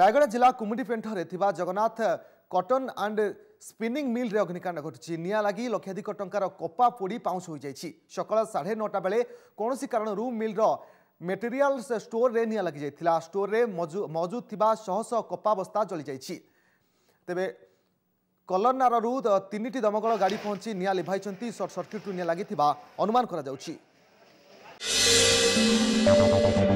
রায়গড়া জেলা কুমুডিপেণ্ঠরে Jagannath cotton and spinning মিলে অগ্নিকাণ্ড ঘটিছে নিয়া লাগি লক্ষাধিক টঙ্কার কপা পোড়ি পাউঁশ হয়ে যাই সকাল সাড়ে নটা বেড়ে কৌশি কারণর মিলর মেটেরিয়াল স্টোরে নিয়া লাগি যাই স্টোরে মজুদ থাকা শহ শহ কপা বস্তা জলি যাই তেবে কলনারু তিনটি দমকল গাড়ি পৌঁছি নিয়া লিভাই সর্ট সর্কিট্রু নিয়া লাগি অনুমান করা যাচ্ছে